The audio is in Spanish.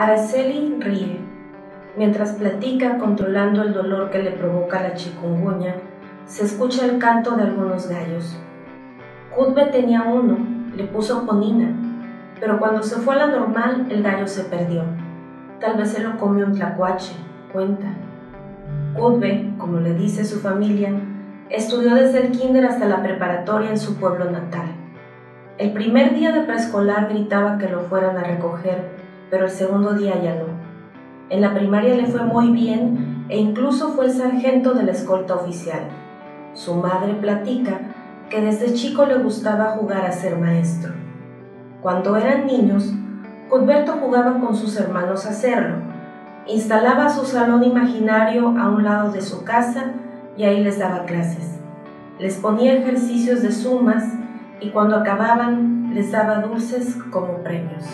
Araceli ríe. Mientras platica controlando el dolor que le provoca la chikungunya, se escucha el canto de algunos gallos. Kutbe tenía uno, le puso ponina, pero cuando se fue a la normal el gallo se perdió. Tal vez se lo comió un tlacuache, cuenta. Kutbe, como le dice su familia, estudió desde el kinder hasta la preparatoria en su pueblo natal. El primer día de preescolar gritaba que lo fueran a recoger, pero el segundo día ya no. En la primaria le fue muy bien e incluso fue el sargento de la escolta oficial. Su madre platica que desde chico le gustaba jugar a ser maestro. Cuando eran niños, Cuthberto jugaba con sus hermanos a hacerlo. Instalaba su salón imaginario a un lado de su casa y ahí les daba clases. Les ponía ejercicios de sumas y cuando acababan les daba dulces como premios.